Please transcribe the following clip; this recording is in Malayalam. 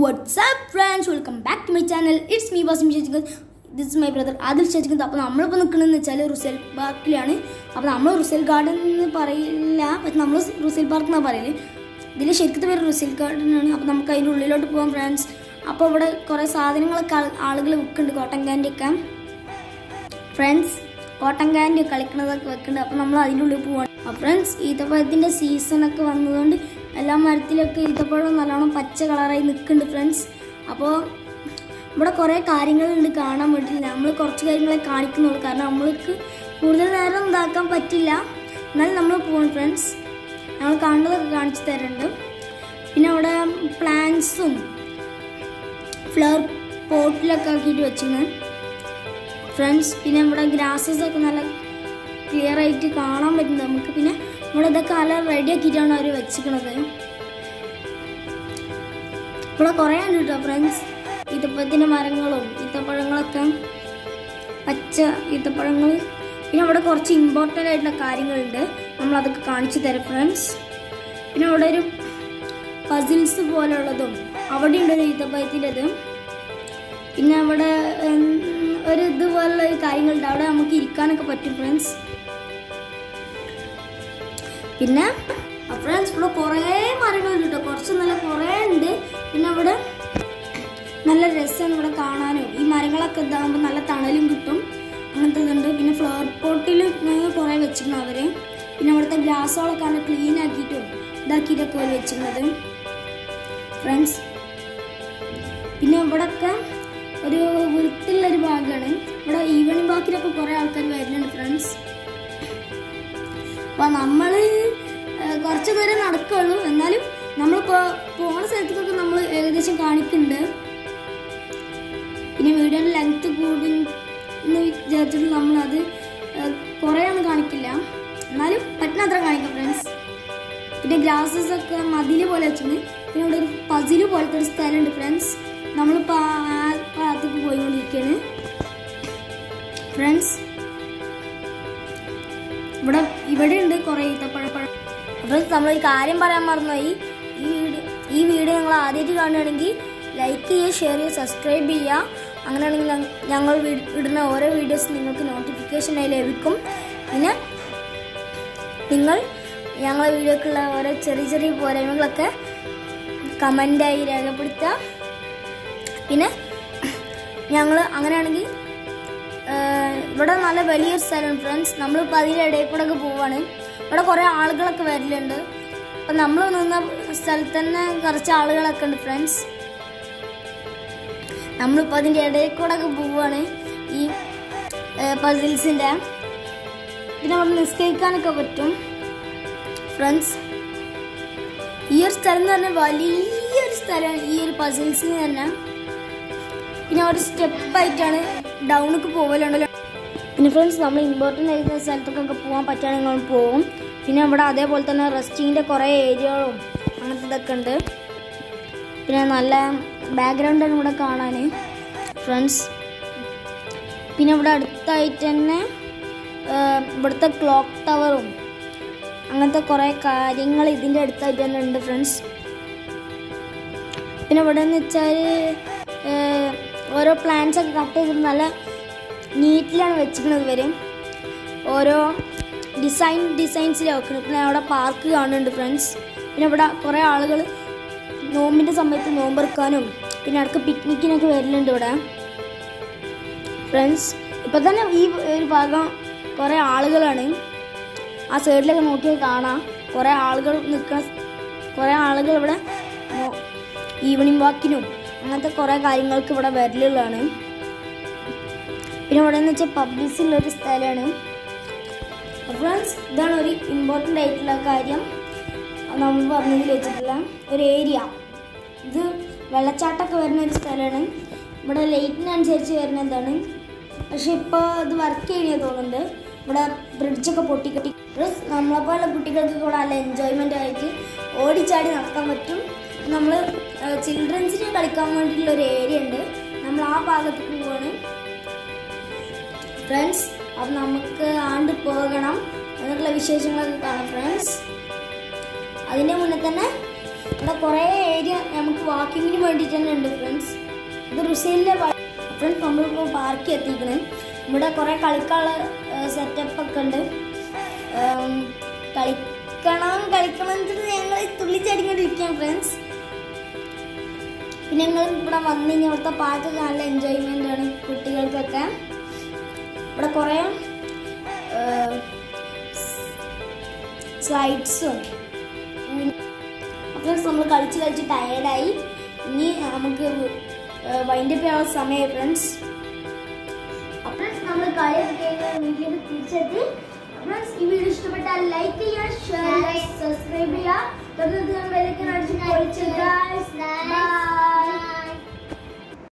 WhatsApp friends welcome back to my channel it's me Wasim ഷെജിക്കൽ this my brother Adil ചേച്ചിക്കുന്നത് അപ്പോൾ നമ്മളിപ്പോൾ നിൽക്കുന്നതെന്ന് വെച്ചാൽ റുസേൽ പാർക്കിലാണ് അപ്പോൾ നമ്മൾ റുസേൽ ഗാർഡൻ എന്ന് പറയില്ല. പക്ഷെ നമ്മൾ റുസേൽ പാർക്ക് എന്നാണ് പറയൽ. ഇതിൽ ശരിക്കത്തെ പേര് റുസേൽ ആണ്. അപ്പോൾ നമുക്ക് അതിന്റെ ഉള്ളിലോട്ട് പോകാം ഫ്രണ്ട്സ് അപ്പോൾ ഇവിടെ കുറേ സാധനങ്ങളൊക്കെ ആളുകൾ വിൽക്കുന്നുണ്ട്. കോട്ടൻ ക്യാൻഡി ഒക്കെ. ഫ്രണ്ട്സ് കോട്ടൻ ക്യാൻഡി കളിക്കണതൊക്കെ വെക്കുന്നുണ്ട് അപ്പോൾ നമ്മൾ അതിന്റെ ഉള്ളിൽ പോവാണ്. അപ്പോൾ ഫ്രണ്ട്സ് ഈത്തപ്പഴത്തിന്റെ സീസണൊക്കെ വന്നതുകൊണ്ട് എല്ലാ മരത്തിലൊക്കെ ഈത്തപ്പഴം നല്ലോണം പച്ച കളറായി നിൽക്കുന്നുണ്ട് ഫ്രണ്ട്സ്. അപ്പോൾ ഇവിടെ കുറേ കാര്യങ്ങളുണ്ട് കാണാൻ വേണ്ടിയില്ല നമ്മൾ കുറച്ച് കാര്യങ്ങളെ കാണിക്കുന്നുള്ളൂ. കാരണം നമ്മൾക്ക് കൂടുതൽ നേരം ഇതാക്കാൻ പറ്റില്ല. എന്നാലും നമ്മൾ പോകും ഫ്രണ്ട്സ്. നമ്മൾ കാണുന്നതൊക്കെ കാണിച്ചു തരുന്നുണ്ട് പിന്നെ അവിടെ പ്ലാന്റ്സും ഫ്ലവർ പോട്ടിലൊക്കെ ആക്കിയിട്ട് വെച്ചിരുന്നു. ഫ്രണ്ട്സ് പിന്നെ ഇവിടെ ഗ്രാസസ് ഒക്കെ നല്ല ക്ലിയർ ആയിട്ട് കാണാൻ പറ്റുന്നത് നമുക്ക്. പിന്നെ ഇതൊക്കെ നല്ല റെഡി ആക്കിയിട്ടാണ് അവർ വെച്ചിരിക്കണത്. ഇവിടെ കുറേ ഉണ്ട് കേട്ടോ ഫ്രണ്ട്സ് ഈത്തപ്പഴത്തിന്റെ മരങ്ങളും ഈത്തപ്പഴങ്ങളൊക്കെ പച്ച ഈത്തപ്പഴങ്ങൾ പിന്നെ അവിടെ കുറച്ച് ഇമ്പോർട്ടന്റ് ആയിട്ടുള്ള കാര്യങ്ങളുണ്ട്. നമ്മളതൊക്കെ കാണിച്ചു തരാം ഫ്രണ്ട്സ് പിന്നെ അവിടെ ഒരു പസിൽസ് പോലുള്ളതും അവിടെ ഉണ്ട് ഒരു ഈത്തപ്പഴത്തിന്റെത്. പിന്നെ അവിടെ ഒരു ഇതുപോലുള്ള കാര്യങ്ങളുണ്ട്. അവിടെ നമുക്ക് ഇരിക്കാനൊക്കെ പറ്റും ഫ്രണ്ട്സ് പിന്നെ ഫ്രണ്ട്സ് ഇവിടെ കുറേ മരങ്ങളുണ്ട് കേട്ടോ കുറച്ച് നല്ല കുറേ ഉണ്ട്. പിന്നെ ഇവിടെ നല്ല രസമാണ് ഇവിടെ കാണാനും. ഈ മരങ്ങളൊക്കെ ഇതാകുമ്പോൾ നല്ല തണലും കിട്ടും. അങ്ങനത്തെ ഇതുണ്ട്. പിന്നെ ഫ്ലവർ പോട്ടിൽ കുറേ വെച്ചിരുന്നു അവർ പിന്നെ അവിടുത്തെ ഗ്ലാസ്സുകളൊക്കെ നല്ല ക്ലീൻ ആക്കിയിട്ടും ഇതാക്കിയിട്ടൊക്കെ അവർ വെച്ചിരുന്നത് ഫ്രണ്ട്സ് പിന്നെ ഇവിടെയൊക്കെ ഒരു വൃത്തിയുള്ള ഒരു ഭാഗമാണ്. ഇവിടെ ഈവനിങ് വാക്കിലൊക്കെ കുറേ ആൾക്കാർ വരുന്നുണ്ട് ഫ്രണ്ട്സ് അപ്പൊ നമ്മൾ കുറച്ചു നേരം നടക്കുള്ളൂ. എന്നാലും നമ്മളിപ്പോ പോണ സ്ഥലത്തേക്കൊക്കെ നമ്മൾ ഏകദേശം കാണിക്കുന്നുണ്ട് പിന്നെ വീഡിയോയുടെ ലെങ്ത് കൂടും എന്ന് വിചാരിച്ചിട്ട് നമ്മളത് കുറേ ഒന്നും കാണിക്കില്ല. എന്നാലും പറ്റുന്ന അത്ര കാണിക്കാം ഫ്രണ്ട്സ് പിന്നെ ഗ്ലാസസ് ഒക്കെ മതിൽ പോലെ വെച്ചിട്ടുണ്ട്. പിന്നെ ഇവിടെ ഒരു പസിൽ പോലത്തെ ഒരു സ്ഥലമുണ്ട് ഫ്രണ്ട്സ് നമ്മളിപ്പോൾ ആ ഭാഗത്തേക്ക് പോയിക്കൊണ്ടിരിക്കുകയാണ് ഫ്രണ്ട്സ് ഇവിടെ ഇവിടെ ഉണ്ട് കുറേ ഈത്തപ്പഴപ്പഴം. ഫ്രണ്ട്സ് നമ്മൾ കാര്യം പറയാൻ മറന്നുപോയി. ഈ വീഡിയോ ഈ വീഡിയോ നിങ്ങൾ ആദ്യമായിട്ട് കാണുകയാണെങ്കിൽ ലൈക്ക് ചെയ്യുക ഷെയർ ചെയ്യുക സബ്സ്ക്രൈബ് ചെയ്യുക. അങ്ങനെയാണെങ്കിൽ ഞങ്ങൾ ഇടുന്ന ഓരോ വീഡിയോസ് നിങ്ങൾക്ക് നോട്ടിഫിക്കേഷനായി ലഭിക്കും. പിന്നെ നിങ്ങൾ ഞങ്ങളെ വീഡിയോക്കുള്ള ഓരോ ചെറിയ ചെറിയ പോരായ്മകളൊക്കെ കമന്റായി രേഖപ്പെടുത്തുക. പിന്നെ ഞങ്ങൾ അങ്ങനെയാണെങ്കിൽ ഇവിടെ നല്ല വലിയൊരു സ്ഥലമാണ് ഫ്രണ്ട്സ് നമ്മളിപ്പോൾ അതിന്റെ ഇടയിൽ കൂടെ ഒക്കെ പോവാണ്. ഇവിടെ കുറേ ആളുകളൊക്കെ വരലുണ്ട്. അപ്പം നമ്മൾ നിന്ന സ്ഥലത്ത് തന്നെ കുറച്ച് ആളുകളൊക്കെ ഉണ്ട് ഫ്രണ്ട്സ് നമ്മളിപ്പോൾ അതിന്റെ ഇടയിൽ കൂടെ ഒക്കെ പോവാണ്. ഈ പസിൽസിന്റെ പിന്നെ അവിടെ നിസ്കരിക്കാനൊക്കെ പറ്റും ഫ്രണ്ട്സ് ഈ ഒരു സ്ഥലം എന്ന് പറഞ്ഞാൽ വലിയൊരു സ്ഥലമാണ് ഈ ഒരു പസിൽസിന് തന്നെ. പിന്നെ ഒരു സ്റ്റെപ്പായിട്ടാണ് ഡൗണിക്ക് പോകലുണ്ടല്ലോ പിന്നെ ഫ്രണ്ട്സ് നമ്മൾ ഇമ്പോർട്ടന്റ് ആയിരുന്ന സ്ഥലത്തൊക്കെ പോകാൻ പറ്റുകയാണെങ്കിൽ നമ്മൾ പോകും പിന്നെ ഇവിടെ അതേപോലെ തന്നെ റെസ്റ്റിങ്ങിന്റെ കുറേ ഏരിയകളും അങ്ങനത്തെ ഇതൊക്കെ ഉണ്ട്. പിന്നെ നല്ല ബാക്ക്ഗ്രൗണ്ടാണ് ഇവിടെ കാണാൻ. ഫ്രണ്ട്സ് പിന്നെ ഇവിടെ അടുത്തായിട്ട് തന്നെ ഇവിടുത്തെ ക്ലോക്ക് ടവറും അങ്ങനത്തെ കുറേ കാര്യങ്ങൾ ഇതിന്റെ അടുത്തായിട്ട് തന്നെ ഉണ്ട് ഫ്രണ്ട്സ് പിന്നെ ഇവിടെ എന്ന് വെച്ചാൽ ഓരോ പ്ലാന്റ്സ് ഒക്കെ കട്ട് ചെയ്ത് നല്ല നീറ്റിലാണ് വെച്ചിരിക്കുന്നത് ഇവർ ഓരോ ഡിസൈൻ ഡിസൈൻസിലാണ് വെക്കുന്നത് പിന്നെ അവിടെ പാർക്ക് കാണുന്നുണ്ട് ഫ്രണ്ട്സ് പിന്നെ ഇവിടെ കുറേ ആളുകൾ നോമ്പിന്റെ സമയത്ത് നോമ്പെറുക്കാനും പിന്നെ അടുക്ക് പിക്നിക്കിനൊക്കെ വരലുണ്ട് ഇവിടെ. ഫ്രണ്ട്സ് ഇപ്പം തന്നെ ഈ ഒരു ഭാഗം കുറേ ആളുകളാണ്. ആ സൈഡിലൊക്കെ നോക്കിയാൽ കാണാം. കുറേ ആളുകൾ നിൽക്കാൻ കുറേ ആളുകൾ ഇവിടെ ഈവനിങ് വാക്കിനും അങ്ങനത്തെ കുറേ കാര്യങ്ങൾക്ക് ഇവിടെ വരലുള്ളതാണ്. പിന്നെ ഇവിടെ എന്ന് വെച്ചാൽ പബ്ലിസിലുള്ള ഒരു സ്ഥലമാണ് ഫ്രണ്ട്സ് ഇതാണ് ഒരു ഇമ്പോർട്ടന്റ് ആയിട്ടുള്ള കാര്യം. നമ്മൾ പറഞ്ഞതിൽ വെച്ചിട്ടുള്ള ഒരു ഏരിയ ഇത് വെള്ളച്ചാട്ടമൊക്കെ വരുന്ന ഒരു സ്ഥലമാണ് ഇവിടെ ലൈറ്റിനനുസരിച്ച് വരുന്നതാണ്. പക്ഷെ ഇപ്പോൾ ഇത് വർക്ക് ചെയ്യണേ തോന്നുന്നുണ്ട്. ഇവിടെ ബ്രിഡ്ജൊക്കെ പൊട്ടിക്കെട്ടി നമ്മളെപ്പോലുള്ള കുട്ടികൾക്ക് കൂടെ നല്ല എൻജോയ്മെന്റ് ആയിട്ട് ഓടിച്ചാടി നടക്കാൻ പറ്റും. നമ്മൾ ചിൽഡ്രൻസിന് കളിക്കാൻ വേണ്ടിയിട്ടുള്ള ഒരു ഏരിയ ഉണ്ട്. നമ്മൾ ആ ഭാഗത്തേക്ക് പോവാണ്. ഫ്രണ്ട്സ് അപ്പം നമുക്ക് ആണ്ട് പോകണം. എന്നുള്ള വിശേഷങ്ങളൊക്കെ കാണാം ഫ്രണ്ട്സ് അതിന്റെ മുന്നേ തന്നെ ഇവിടെ കുറേ ഏരിയ നമുക്ക് വാക്കിങ്ങിന് വേണ്ടിയിട്ട് തന്നെ ഉണ്ട് ഫ്രണ്ട്സ് ഇത് റുസൈലിന്റെ ഫ്രണ്ട്സ് നമ്മളിപ്പോൾ പാർക്ക് എത്തിക്കണേ ഇവിടെ കുറേ കളിക്കാനുള്ള സെറ്റപ്പ് ഒക്കെ ഉണ്ട്. കളിക്കണം കളിക്കണം എന്നിട്ട് ഞങ്ങൾ തുള്ളിച്ചടിക്കൊണ്ടിരിക്കാം ഫ്രണ്ട്സ് പിന്നെ ഞങ്ങൾ ഇവിടെ വന്നു കഴിഞ്ഞാൽ ഇവിടുത്തെ പാർക്ക് നല്ല എൻജോയ്മെന്റ് ആണ് കുട്ടികൾക്കൊക്കെ. ഇവിടെ കുറേ സ്ലൈഡ്സും അപ്പോൾ നമ്മൾ കളിച്ച് കളിച്ച് ടയേർഡായി ഇനി നമുക്ക് വൈൻഡ് അപ്പ് ചെയ്യാനുള്ള സമയമായി ഫ്രണ്ട്സ് അപ്പോൾ നമ്മൾ കളിയൊക്കെ വീട്ടിലേക്ക് തിരിച്ചെത്തി. ഫ്രണ്ട്സ് ഈ വീഡിയോ ഇഷ്ടപ്പെട്ടാൽ ലൈക്ക് ചെയ്യുക ഷെയർ സബ്സ്ക്രൈബ് ചെയ്യുക തുടർന്ന് ബൈ